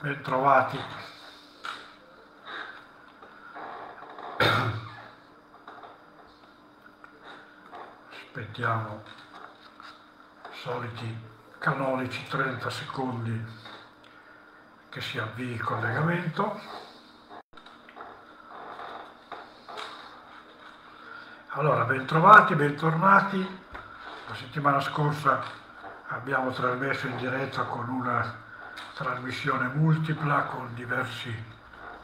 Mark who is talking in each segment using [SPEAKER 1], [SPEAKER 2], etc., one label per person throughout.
[SPEAKER 1] Bentrovati. Aspettiamo soliti canonici 30 secondi che si avvii il collegamento. Allora, bentrovati, bentornati. La settimana scorsa abbiamo trasmesso in diretta con una trasmissione multipla con diversi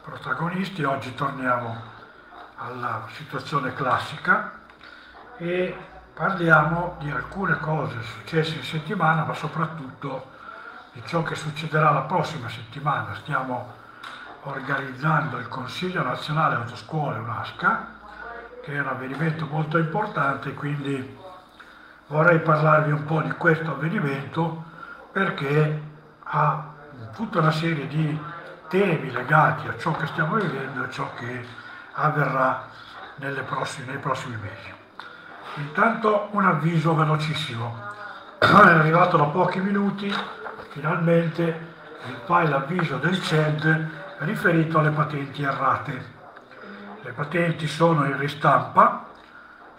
[SPEAKER 1] protagonisti. Oggi torniamo alla situazione classica e parliamo di alcune cose successe in settimana, ma soprattutto di ciò che succederà la prossima settimana. Stiamo organizzando il Consiglio Nazionale Autoscuole UNASCA, che è un avvenimento molto importante, quindi vorrei parlarvi un po' di questo avvenimento perché ha tutta una serie di temi legati a ciò che stiamo vivendo e a ciò che avverrà prossime, nei prossimi mesi. Intanto un avviso velocissimo. È arrivato da pochi minuti finalmente il file avviso del CED riferito alle patenti errate. Le patenti sono in ristampa,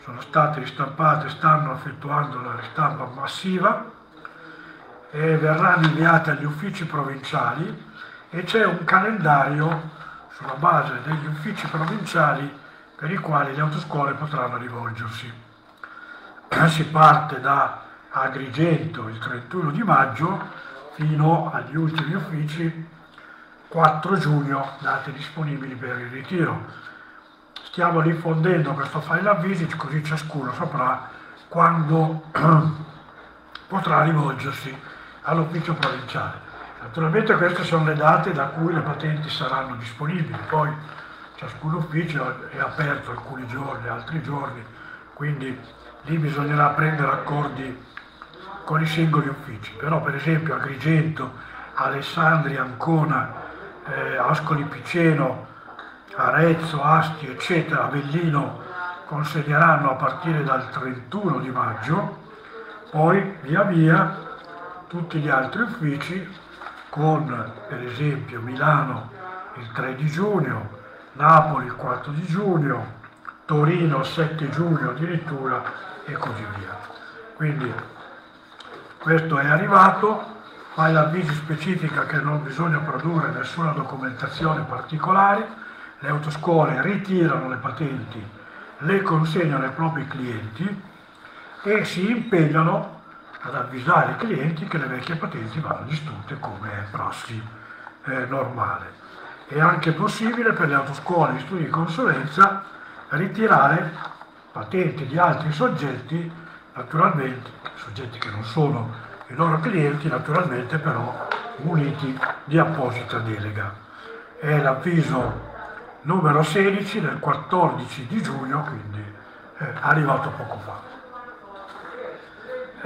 [SPEAKER 1] sono state ristampate, stanno effettuando la ristampa massiva e verranno inviate agli uffici provinciali e c'è un calendario sulla base degli uffici provinciali per i quali le autoscuole potranno rivolgersi. Si parte da Agrigento il 31 di maggio fino agli ultimi uffici 4 giugno, date disponibili per il ritiro. Stiamo diffondendo questo file avvisi così ciascuno saprà quando potrà rivolgersi all'ufficio provinciale. Naturalmente queste sono le date da cui le patenti saranno disponibili, poi ciascun ufficio è aperto alcuni giorni, altri giorni, quindi lì bisognerà prendere accordi con i singoli uffici, però per esempio Agrigento, Alessandria, Ancona, eh, Ascoli Piceno, Arezzo, Asti, eccetera, Avellino consegneranno a partire dal 31 di maggio, poi via via tutti gli altri uffici con per esempio Milano il 3 di giugno, Napoli il 4 di giugno, Torino il 7 giugno addirittura e così via. Quindi questo è arrivato, fai l'avviso specifica che non bisogna produrre nessuna documentazione particolare, le autoscuole ritirano le patenti, le consegnano ai propri clienti e si impegnano ad avvisare i clienti che le vecchie patenti vanno distrutte come è prassi eh, normale. È anche possibile per le autoscuole di studi di consulenza ritirare patenti di altri soggetti, naturalmente, soggetti che non sono i loro clienti, naturalmente però muniti di apposita delega. È l'avviso numero 16 del 14 di giugno, quindi è arrivato poco fa.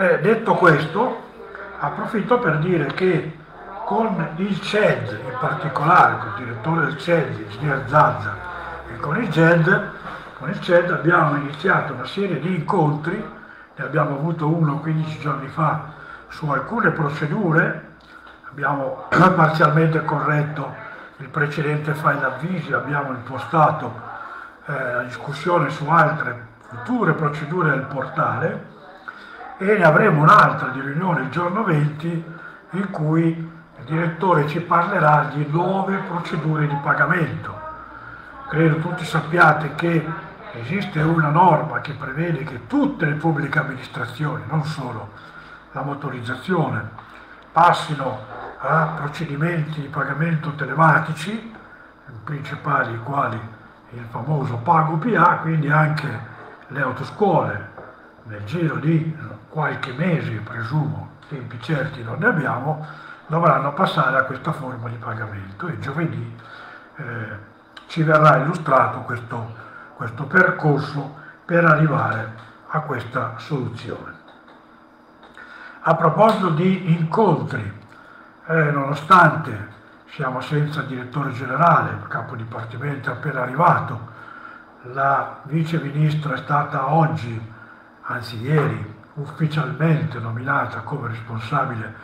[SPEAKER 1] Eh, detto questo, approfitto per dire che con il CED, in particolare con il direttore del CED, Ingegner Zazza, e con il GED, con il CED abbiamo iniziato una serie di incontri, ne abbiamo avuto uno 15 giorni fa su alcune procedure, abbiamo parzialmente corretto il precedente file avvisi, abbiamo impostato eh, la discussione su altre future procedure del portale, e ne avremo un'altra di riunione il giorno 20 in cui il direttore ci parlerà di nuove procedure di pagamento. Credo tutti sappiate che esiste una norma che prevede che tutte le pubbliche amministrazioni, non solo la motorizzazione, passino a procedimenti di pagamento telematici, principali quali il famoso Pago PA, quindi anche le autoscuole nel giro di qualche mese, presumo, tempi certi non ne abbiamo, dovranno passare a questa forma di pagamento e giovedì eh, ci verrà illustrato questo, questo percorso per arrivare a questa soluzione. A proposito di incontri, eh, nonostante siamo senza direttore generale, il capo dipartimento è appena arrivato, la vice ministra è stata oggi, anzi ieri, ufficialmente nominata come responsabile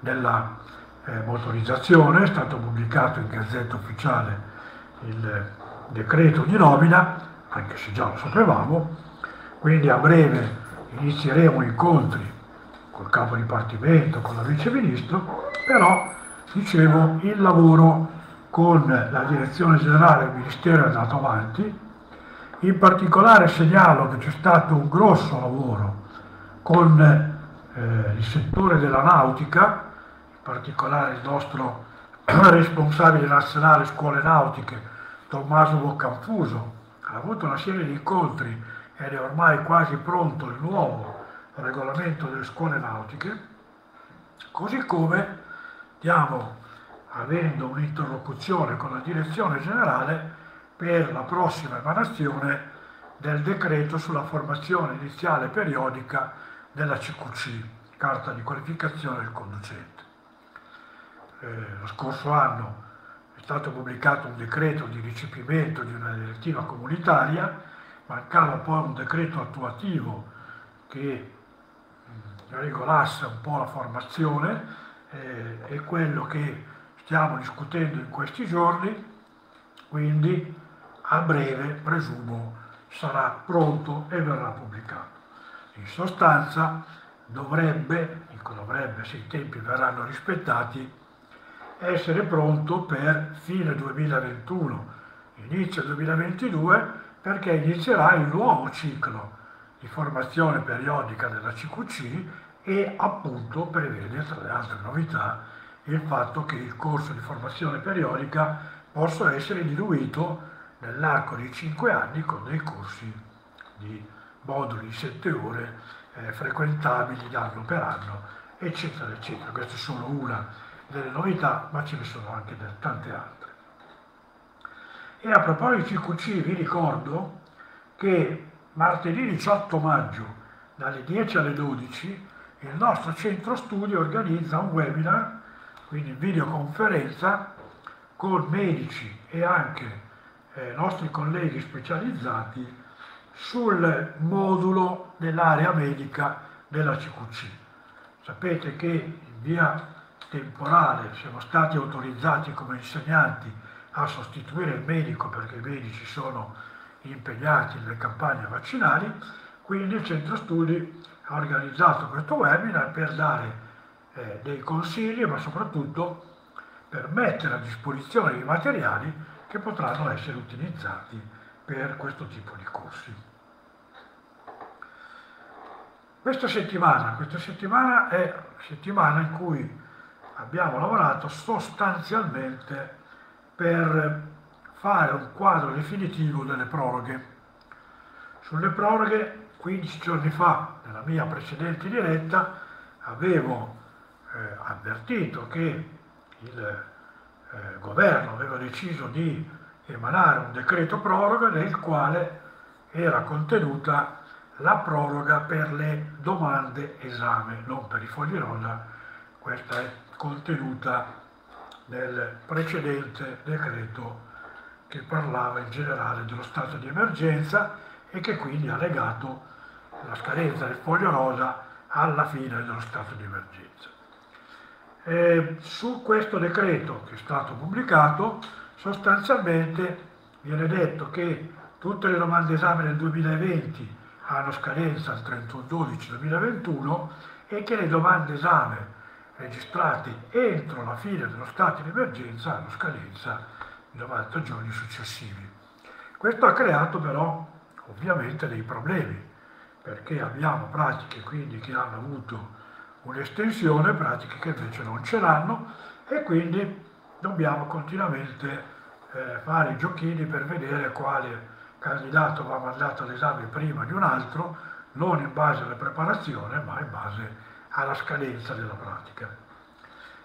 [SPEAKER 1] della eh, motorizzazione, è stato pubblicato in Gazzetta Ufficiale il decreto di nomina, anche se già lo sapevamo, quindi a breve inizieremo incontri col capo dipartimento, con la vice ministro, però dicevo il lavoro con la direzione generale del Ministero è andato avanti, in particolare segnalo che c'è stato un grosso lavoro con eh, il settore della nautica, in particolare il nostro responsabile nazionale scuole nautiche, Tommaso Boccanfuso, ha avuto una serie di incontri ed è ormai quasi pronto il nuovo regolamento delle scuole nautiche, così come stiamo avendo un'interlocuzione con la direzione generale per la prossima emanazione del decreto sulla formazione iniziale periodica della CQC, carta di qualificazione del conducente. Eh, lo scorso anno è stato pubblicato un decreto di recepimento di una direttiva comunitaria, mancava poi un decreto attuativo che mm, regolasse un po' la formazione, eh, è quello che stiamo discutendo in questi giorni, quindi a breve, presumo, sarà pronto e verrà pubblicato. In sostanza dovrebbe, dico dovrebbe se i tempi verranno rispettati, essere pronto per fine 2021, inizio 2022, perché inizierà il nuovo ciclo di formazione periodica della CQC e appunto prevede, tra le altre novità, il fatto che il corso di formazione periodica possa essere diluito nell'arco di 5 anni con dei corsi di moduli di 7 ore eh, frequentabili anno per anno, eccetera, eccetera. Questa è solo una delle novità, ma ce ne sono anche tante altre. E a proposito di CQC vi ricordo che martedì 18 maggio dalle 10 alle 12 il nostro centro studio organizza un webinar, quindi videoconferenza, con medici e anche eh, nostri colleghi specializzati sul modulo dell'area medica della CQC. Sapete che in via temporale siamo stati autorizzati come insegnanti a sostituire il medico perché i medici sono impegnati nelle campagne vaccinali, quindi il centro studi ha organizzato questo webinar per dare eh, dei consigli ma soprattutto per mettere a disposizione dei materiali che potranno essere utilizzati per questo tipo di corsi. Questa settimana, questa settimana è settimana in cui abbiamo lavorato sostanzialmente per fare un quadro definitivo delle proroghe. Sulle proroghe, 15 giorni fa, nella mia precedente diretta, avevo eh, avvertito che il eh, governo aveva deciso di emanare un decreto proroga nel quale era contenuta la proroga per le domande esame, non per i fogli rosa, questa è contenuta nel precedente decreto che parlava in generale dello stato di emergenza e che quindi ha legato la scadenza del foglio rosa alla fine dello stato di emergenza. Eh, su questo decreto che è stato pubblicato sostanzialmente viene detto che tutte le domande esame del 2020 hanno scadenza il 31-12-2021 e che le domande esame registrate entro la fine dello stato di emergenza hanno scadenza i 90 giorni successivi. Questo ha creato però ovviamente dei problemi perché abbiamo pratiche quindi che hanno avuto un'estensione, pratiche che invece non ce l'hanno e quindi dobbiamo continuamente eh, fare i giochini per vedere quale candidato va mandato all'esame prima di un altro, non in base alla preparazione, ma in base alla scadenza della pratica.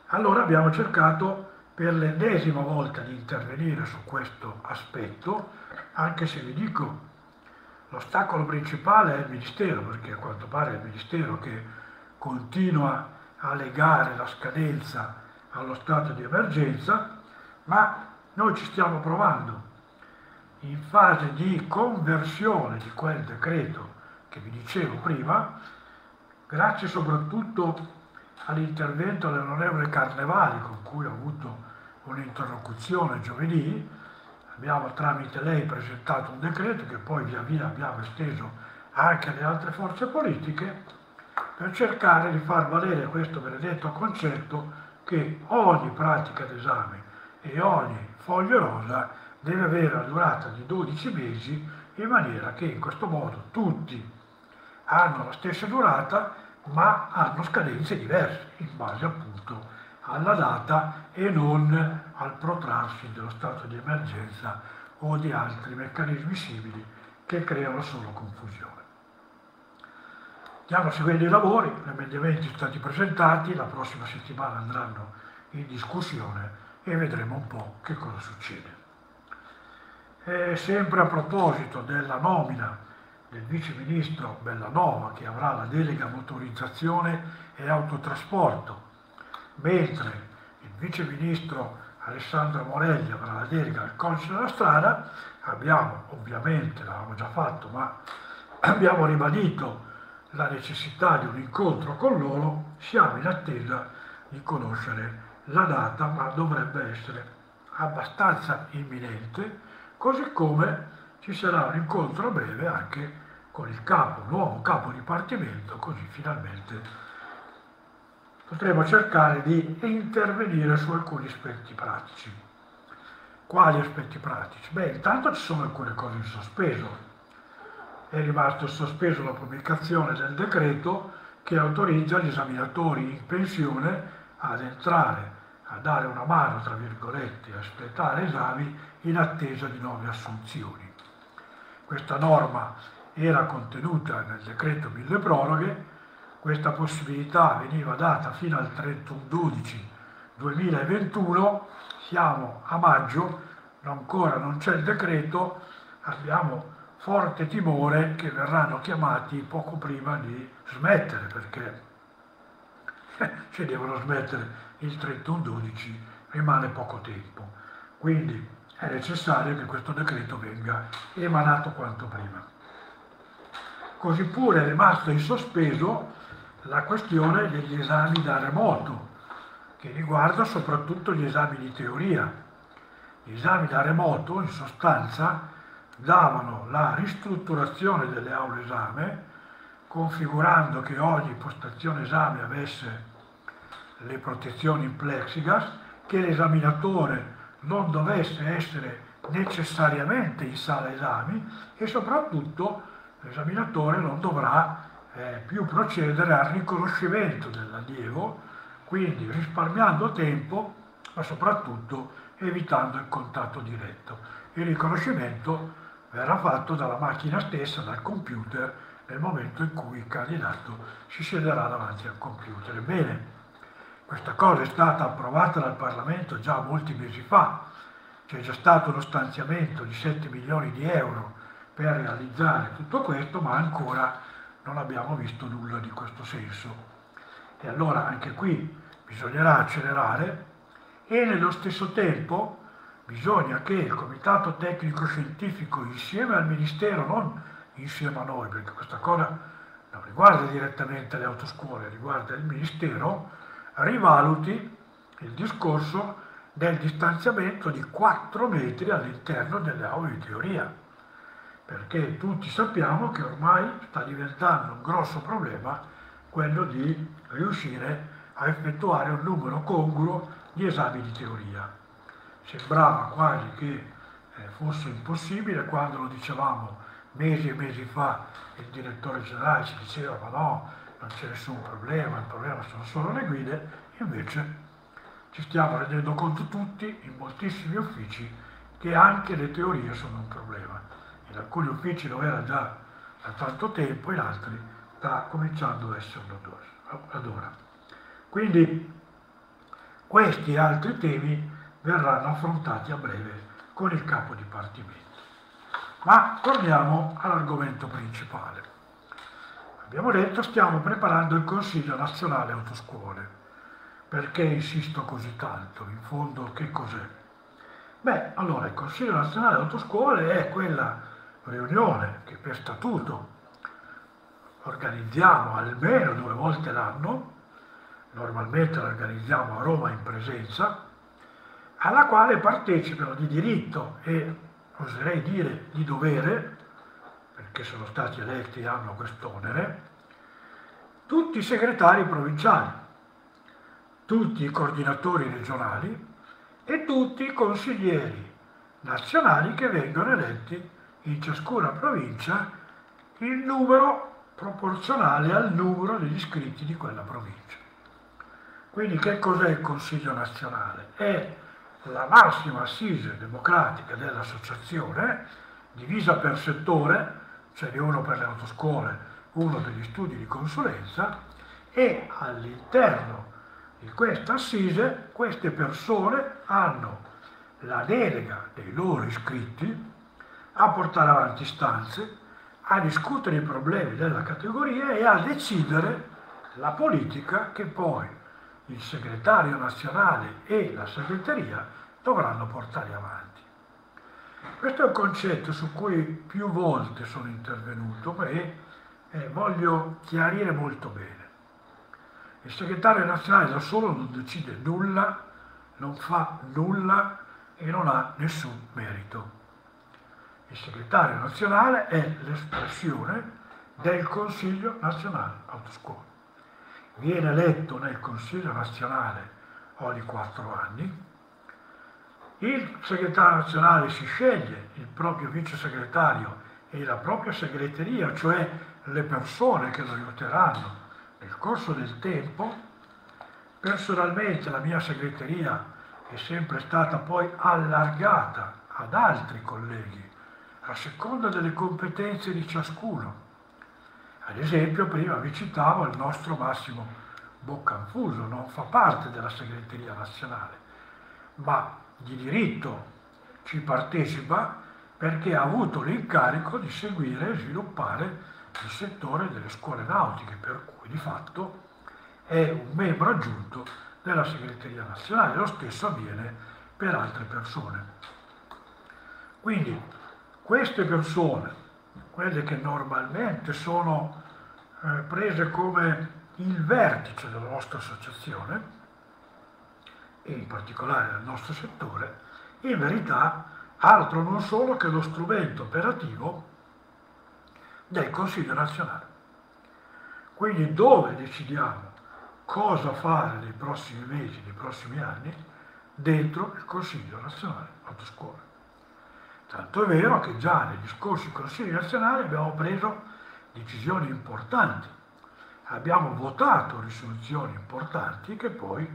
[SPEAKER 1] Allora abbiamo cercato per l'ennesima volta di intervenire su questo aspetto, anche se vi dico l'ostacolo principale è il Ministero, perché a quanto pare è il Ministero che continua a legare la scadenza allo stato di emergenza, ma noi ci stiamo provando in fase di conversione di quel decreto che vi dicevo prima, grazie soprattutto all'intervento dell'onorevole Carnevali con cui ho avuto un'interlocuzione giovedì, abbiamo tramite lei presentato un decreto che poi via via abbiamo esteso anche alle altre forze politiche per cercare di far valere questo benedetto concetto che ogni pratica d'esame e ogni foglio rosa deve avere la durata di 12 mesi in maniera che in questo modo tutti hanno la stessa durata ma hanno scadenze diverse in base appunto alla data e non al protrarsi dello stato di emergenza o di altri meccanismi simili che creano solo confusione. Stiamo seguendo i lavori, gli emendamenti sono stati presentati, la prossima settimana andranno in discussione e vedremo un po' che cosa succede. E sempre a proposito della nomina del vice ministro Bellanova che avrà la delega motorizzazione e autotrasporto, mentre il vice ministro Alessandro Morelli avrà la delega al codice della strada, abbiamo ovviamente, l'avevamo già fatto, ma abbiamo ribadito la necessità di un incontro con loro, siamo in attesa di conoscere la data, ma dovrebbe essere abbastanza imminente, così come ci sarà un incontro a breve anche con il capo, nuovo capo dipartimento, così finalmente potremo cercare di intervenire su alcuni aspetti pratici. Quali aspetti pratici? Beh, intanto ci sono alcune cose in sospeso è rimasto sospeso la pubblicazione del decreto che autorizza gli esaminatori in pensione ad entrare, a dare una mano, tra virgolette, a espletare esami in attesa di nuove assunzioni. Questa norma era contenuta nel decreto mille proroghe, questa possibilità veniva data fino al 31-12-2021, siamo a maggio, ancora non c'è il decreto, abbiamo forte timore che verranno chiamati poco prima di smettere, perché se devono smettere il 31-12 rimane poco tempo. Quindi è necessario che questo decreto venga emanato quanto prima. Così pure è rimasto in sospeso la questione degli esami da remoto, che riguarda soprattutto gli esami di teoria. Gli esami da remoto, in sostanza, davano la ristrutturazione delle aule esame, configurando che ogni postazione esame avesse le protezioni in plexigas, che l'esaminatore non dovesse essere necessariamente in sala esami e soprattutto l'esaminatore non dovrà eh, più procedere al riconoscimento dell'allievo, quindi risparmiando tempo, ma soprattutto evitando il contatto diretto. Il riconoscimento verrà fatto dalla macchina stessa, dal computer, nel momento in cui il candidato si siederà davanti al computer. Ebbene, questa cosa è stata approvata dal Parlamento già molti mesi fa, c'è già stato uno stanziamento di 7 milioni di euro per realizzare tutto questo, ma ancora non abbiamo visto nulla di questo senso. E allora anche qui bisognerà accelerare e nello stesso tempo bisogna che il Comitato Tecnico Scientifico insieme al Ministero, non insieme a noi, perché questa cosa non riguarda direttamente le autoscuole, riguarda il Ministero, rivaluti il discorso del distanziamento di 4 metri all'interno delle aule di teoria, perché tutti sappiamo che ormai sta diventando un grosso problema quello di riuscire a effettuare un numero congruo di esami di teoria sembrava quasi che eh, fosse impossibile quando lo dicevamo mesi e mesi fa il direttore generale ci diceva ma no, non c'è nessun problema, il problema sono solo le guide, invece ci stiamo rendendo conto tutti in moltissimi uffici che anche le teorie sono un problema. In alcuni uffici lo era già da tanto tempo, in altri sta cominciando ad esserlo ad ora. Quindi questi altri temi verranno affrontati a breve con il capo dipartimento. Ma torniamo all'argomento principale. Abbiamo detto stiamo preparando il Consiglio nazionale autoscuole. Perché insisto così tanto? In fondo che cos'è? Beh, allora il Consiglio nazionale autoscuole è quella riunione che per statuto organizziamo almeno due volte l'anno, normalmente la organizziamo a Roma in presenza, alla quale partecipano di diritto e oserei dire di dovere, perché sono stati eletti e hanno quest'onere, tutti i segretari provinciali, tutti i coordinatori regionali e tutti i consiglieri nazionali che vengono eletti in ciascuna provincia il numero proporzionale al numero degli iscritti di quella provincia. Quindi che cos'è il Consiglio nazionale? È la massima assise democratica dell'associazione, divisa per settore, ce n'è uno per le autoscuole, uno per gli studi di consulenza, e all'interno di questa assise queste persone hanno la delega dei loro iscritti a portare avanti istanze, a discutere i problemi della categoria e a decidere la politica che poi il segretario nazionale e la segreteria dovranno portare avanti. Questo è un concetto su cui più volte sono intervenuto e eh, voglio chiarire molto bene. Il segretario nazionale da solo non decide nulla, non fa nulla e non ha nessun merito. Il segretario nazionale è l'espressione del Consiglio nazionale autoscuola. Viene eletto nel Consiglio nazionale ogni quattro anni, il segretario nazionale si sceglie il proprio vice segretario e la propria segreteria, cioè le persone che lo aiuteranno nel corso del tempo. Personalmente la mia segreteria è sempre stata poi allargata ad altri colleghi a seconda delle competenze di ciascuno. Ad esempio, prima vi citavo il nostro Massimo Boccanfuso, non fa parte della segreteria nazionale, ma di diritto ci partecipa perché ha avuto l'incarico di seguire e sviluppare il settore delle scuole nautiche, per cui di fatto è un membro aggiunto della segreteria nazionale, lo stesso avviene per altre persone. Quindi queste persone, quelle che normalmente sono eh, prese come il vertice della nostra associazione, e in particolare del nostro settore, in verità altro non sono che lo strumento operativo del Consiglio nazionale. Quindi dove decidiamo cosa fare nei prossimi mesi, nei prossimi anni, dentro il Consiglio nazionale autoscuola. Tanto è vero che già negli scorsi consigli nazionali abbiamo preso decisioni importanti, abbiamo votato risoluzioni importanti che poi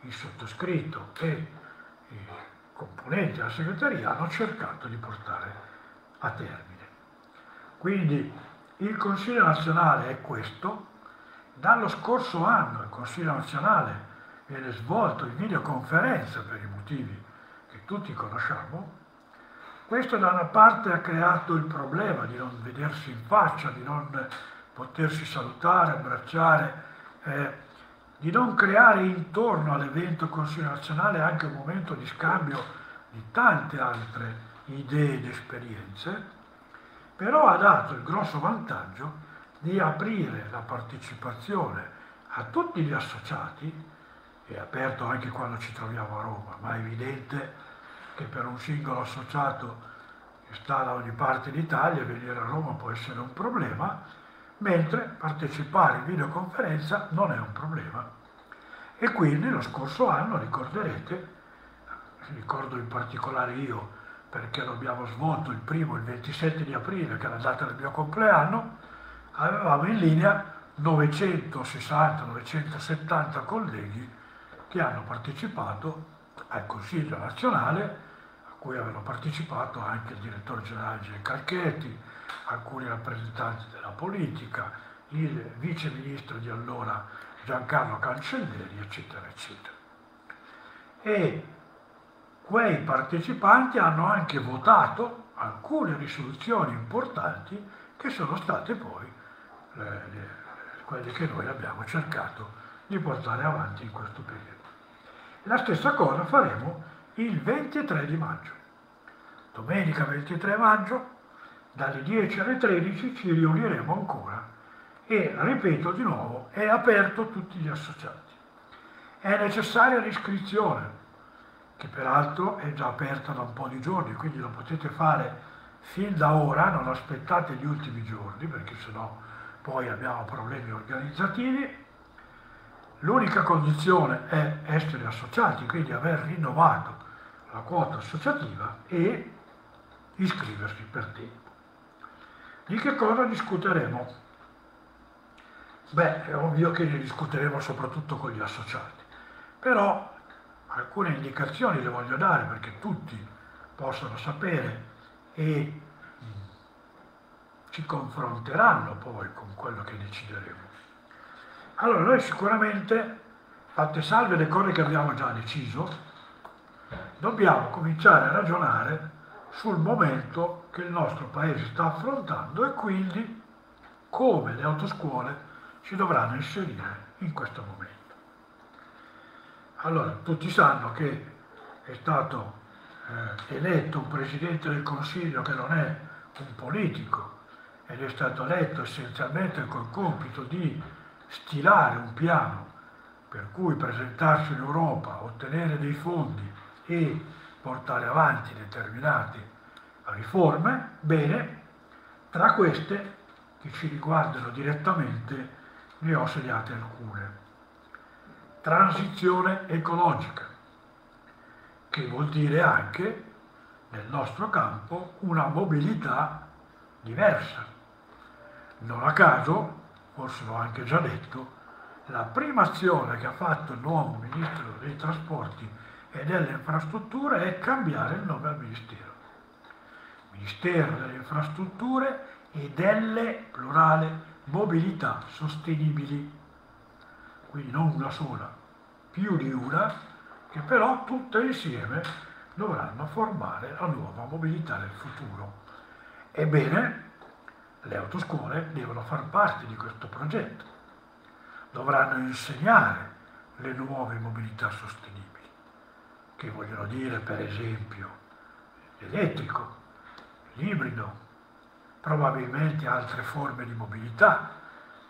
[SPEAKER 1] il sottoscritto e i componenti della segreteria hanno cercato di portare a termine. Quindi il Consiglio nazionale è questo, dallo scorso anno il Consiglio nazionale viene svolto in videoconferenza per i motivi che tutti conosciamo, questo da una parte ha creato il problema di non vedersi in faccia, di non potersi salutare, abbracciare, eh, di non creare intorno all'evento Consiglio nazionale anche un momento di scambio di tante altre idee ed esperienze, però ha dato il grosso vantaggio di aprire la partecipazione a tutti gli associati, è aperto anche quando ci troviamo a Roma, ma è evidente che per un singolo associato che sta da ogni parte d'Italia venire a Roma può essere un problema, mentre partecipare in videoconferenza non è un problema. E quindi lo scorso anno, ricorderete, ricordo in particolare io perché lo abbiamo svolto il primo, il 27 di aprile, che è la data del mio compleanno, avevamo in linea 960-970 colleghi che hanno partecipato al Consiglio nazionale cui avevano partecipato anche il direttore generale Gene Calchetti, alcuni rappresentanti della politica, il vice ministro di allora Giancarlo Cancelleri, eccetera, eccetera. E quei partecipanti hanno anche votato alcune risoluzioni importanti che sono state poi le, le, quelle che noi abbiamo cercato di portare avanti in questo periodo. La stessa cosa faremo il 23 di maggio. Domenica 23 maggio, dalle 10 alle 13 ci riuniremo ancora e, ripeto di nuovo, è aperto a tutti gli associati. È necessaria l'iscrizione, che peraltro è già aperta da un po' di giorni, quindi lo potete fare fin da ora, non aspettate gli ultimi giorni, perché sennò poi abbiamo problemi organizzativi. L'unica condizione è essere associati, quindi aver rinnovato la quota associativa e iscriversi per tempo. Di che cosa discuteremo? Beh, è ovvio che ne discuteremo soprattutto con gli associati, però alcune indicazioni le voglio dare perché tutti possano sapere e ci confronteranno poi con quello che decideremo. Allora noi sicuramente, fatte salve le cose che abbiamo già deciso, dobbiamo cominciare a ragionare sul momento che il nostro paese sta affrontando e quindi come le autoscuole si dovranno inserire in questo momento. Allora, tutti sanno che è stato eh, eletto un Presidente del Consiglio che non è un politico ed è stato eletto essenzialmente col compito di stilare un piano per cui presentarsi in Europa, ottenere dei fondi e portare avanti determinate riforme, bene, tra queste che ci riguardano direttamente ne ho segnate alcune. Transizione ecologica, che vuol dire anche nel nostro campo una mobilità diversa. Non a caso, forse l'ho anche già detto, la prima azione che ha fatto il nuovo Ministro dei Trasporti e delle Infrastrutture è cambiare il nome al Ministero. Ministero delle Infrastrutture e delle, plurale, mobilità sostenibili, quindi non una sola, più di una, che però tutte insieme dovranno formare la nuova mobilità del futuro. Ebbene, le autoscuole devono far parte di questo progetto, dovranno insegnare le nuove mobilità sostenibili, che vogliono dire per esempio l'elettrico, l'ibrido, probabilmente altre forme di mobilità,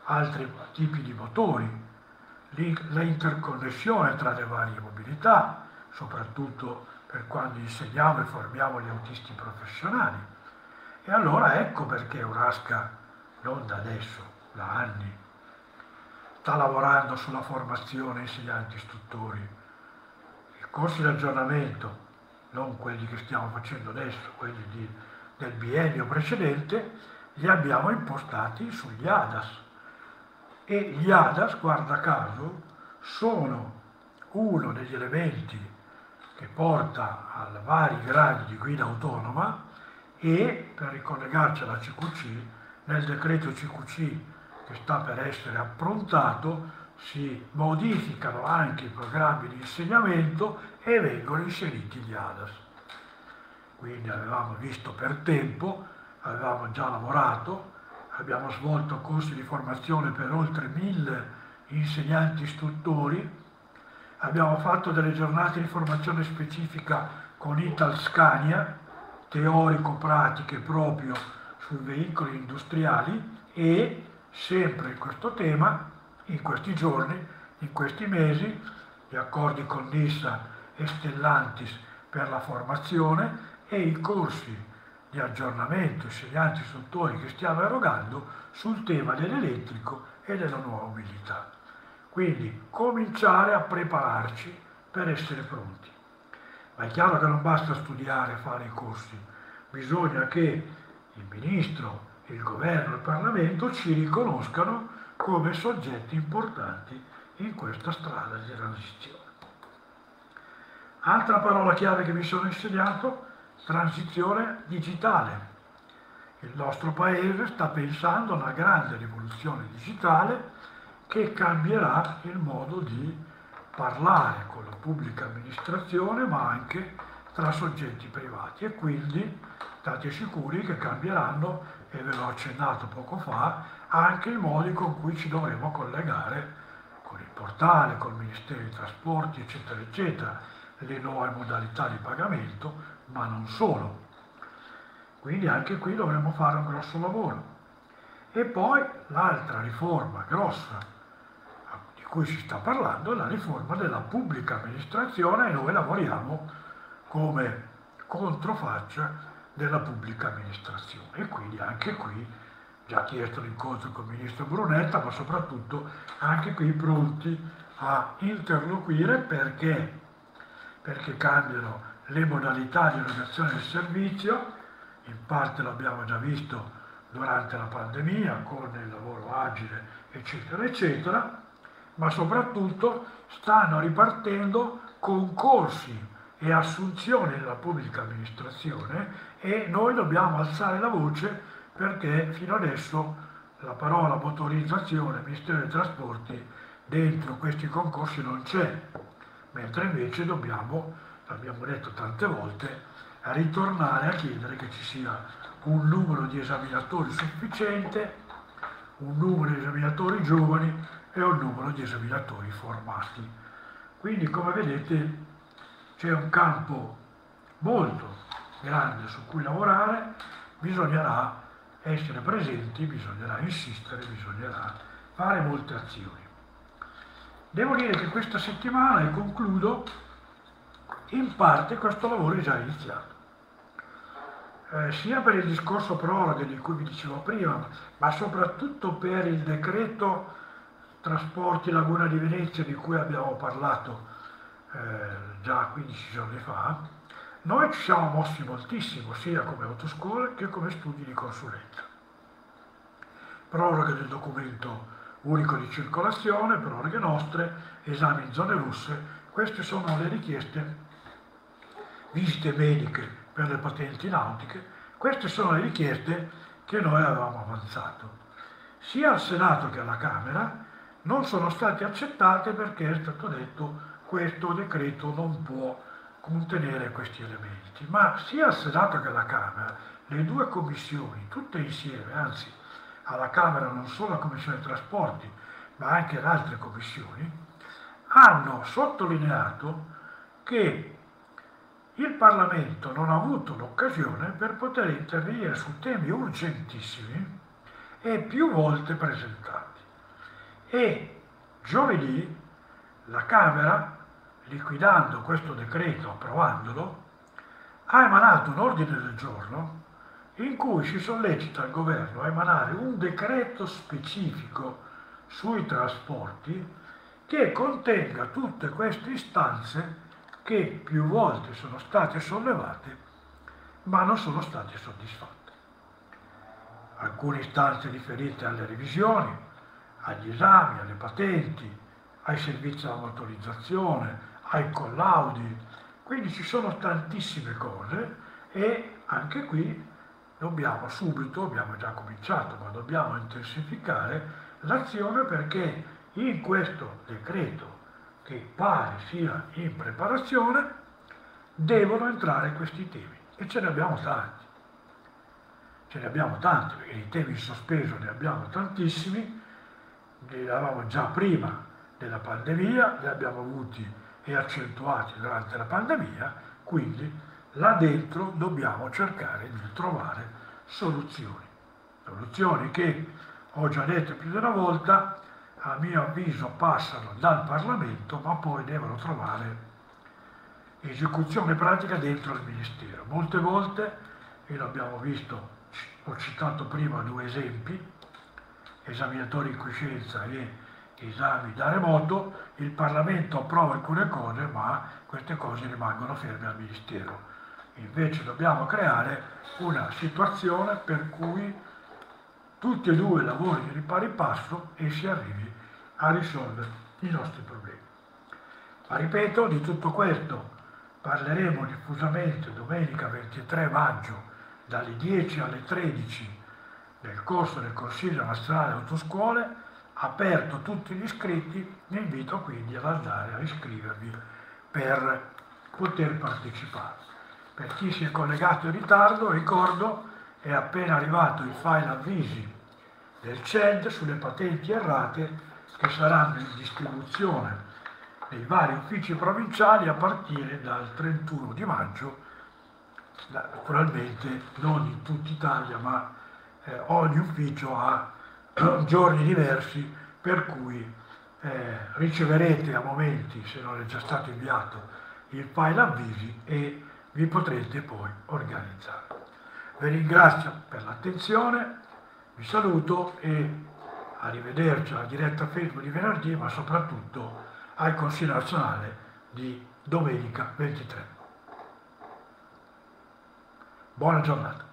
[SPEAKER 1] altri tipi di motori, la interconnessione tra le varie mobilità, soprattutto per quando insegniamo e formiamo gli autisti professionali. E allora ecco perché Eurasca, non da adesso, da anni, sta lavorando sulla formazione insegnanti istruttori. I corsi di aggiornamento, non quelli che stiamo facendo adesso, quelli di del biennio precedente li abbiamo impostati sugli ADAS e gli ADAS, guarda caso, sono uno degli elementi che porta a vari gradi di guida autonoma e per ricollegarci alla CQC, nel decreto CQC che sta per essere approntato si modificano anche i programmi di insegnamento e vengono inseriti gli ADAS quindi avevamo visto per tempo, avevamo già lavorato, abbiamo svolto corsi di formazione per oltre mille insegnanti istruttori, abbiamo fatto delle giornate di formazione specifica con Ital Scania, teorico-pratiche proprio sui veicoli industriali e sempre in questo tema, in questi giorni, in questi mesi, gli accordi con Nissa e Stellantis per la formazione e i corsi di aggiornamento insegnanti istruttori che stiamo erogando sul tema dell'elettrico e della nuova mobilità. Quindi cominciare a prepararci per essere pronti. Ma è chiaro che non basta studiare fare i corsi, bisogna che il Ministro, il Governo il Parlamento ci riconoscano come soggetti importanti in questa strada di transizione. Altra parola chiave che mi sono insegnato transizione digitale. Il nostro Paese sta pensando a una grande rivoluzione digitale che cambierà il modo di parlare con la pubblica amministrazione ma anche tra soggetti privati e quindi state sicuri che cambieranno, e ve l'ho accennato poco fa, anche i modi con cui ci dovremo collegare con il portale, con il Ministero dei Trasporti, eccetera, eccetera, le nuove modalità di pagamento, ma non solo. Quindi anche qui dovremo fare un grosso lavoro. E poi l'altra riforma grossa cui si sta parlando è la riforma della pubblica amministrazione e noi lavoriamo come controfaccia della pubblica amministrazione. E quindi anche qui già chiesto l'incontro con il ministro Brunetta ma soprattutto anche qui pronti a interloquire perché, perché cambiano le modalità di erogazione del servizio, in parte l'abbiamo già visto durante la pandemia con il lavoro agile eccetera eccetera, ma soprattutto stanno ripartendo concorsi e assunzioni nella pubblica amministrazione e noi dobbiamo alzare la voce perché fino adesso la parola motorizzazione, Ministero dei Trasporti, dentro questi concorsi non c'è, mentre invece dobbiamo, l'abbiamo detto tante volte, ritornare a chiedere che ci sia un numero di esaminatori sufficiente, un numero di esaminatori giovani e un numero di esaminatori formati. Quindi come vedete c'è un campo molto grande su cui lavorare, bisognerà essere presenti, bisognerà insistere, bisognerà fare molte azioni. Devo dire che questa settimana, e concludo, in parte questo lavoro è già iniziato. Eh, sia per il discorso proroghe di cui vi dicevo prima, ma soprattutto per il decreto trasporti Laguna di Venezia di cui abbiamo parlato eh, già 15 giorni fa, noi ci siamo mossi moltissimo, sia come autoscuole che come studi di consulenza. Proroghe del documento unico di circolazione, proroghe nostre, esami in zone russe, queste sono le richieste, visite mediche per le patenti nautiche, queste sono le richieste che noi avevamo avanzato. Sia al Senato che alla Camera non sono state accettate perché è stato detto questo decreto non può contenere questi elementi, ma sia al Senato che alla Camera le due commissioni, tutte insieme, anzi alla Camera non solo la Commissione Trasporti, ma anche le altre commissioni, hanno sottolineato che il Parlamento non ha avuto l'occasione per poter intervenire su temi urgentissimi e più volte presentati. E giovedì la Camera liquidando questo decreto, approvandolo, ha emanato un ordine del giorno in cui si sollecita il governo a emanare un decreto specifico sui trasporti che contenga tutte queste istanze che più volte sono state sollevate ma non sono state soddisfatte. Alcune istanze riferite alle revisioni, agli esami, alle patenti, ai servizi alla motorizzazione, ai collaudi, quindi ci sono tantissime cose e anche qui dobbiamo subito, abbiamo già cominciato, ma dobbiamo intensificare l'azione perché in questo decreto che pare sia in preparazione devono entrare questi temi e ce ne abbiamo tanti. Ce ne abbiamo tanti, perché i temi in sospeso ne abbiamo tantissimi, li avevamo già prima della pandemia, li abbiamo avuti e accentuati durante la pandemia, quindi là dentro dobbiamo cercare di trovare soluzioni. Soluzioni che, ho già detto più di una volta, a mio avviso passano dal Parlamento, ma poi devono trovare esecuzione pratica dentro il Ministero. Molte volte, e l'abbiamo visto, ho citato prima due esempi, esaminatori in coscienza e esami da remoto, il Parlamento approva alcune cose, ma queste cose rimangono ferme al Ministero. Invece dobbiamo creare una situazione per cui tutti e due lavorino di pari passo e si arrivi a risolvere i nostri problemi. Ma ripeto, di tutto questo parleremo diffusamente domenica 23 maggio dalle 10 alle 13 nel corso del Consiglio nazionale autoscuole aperto tutti gli iscritti, vi invito quindi ad andare a iscrivervi per poter partecipare. Per chi si è collegato in ritardo, ricordo, è appena arrivato il file avvisi del CED sulle patenti errate che saranno in distribuzione nei vari uffici provinciali a partire dal 31 di maggio, naturalmente non in tutta Italia, ma eh, ogni ufficio ha giorni diversi per cui eh, riceverete a momenti, se non è già stato inviato, il file avvisi e vi potrete poi organizzare. Vi ringrazio per l'attenzione, vi saluto e arrivederci alla diretta Facebook di venerdì, ma soprattutto al Consiglio nazionale di domenica 23. Buona giornata.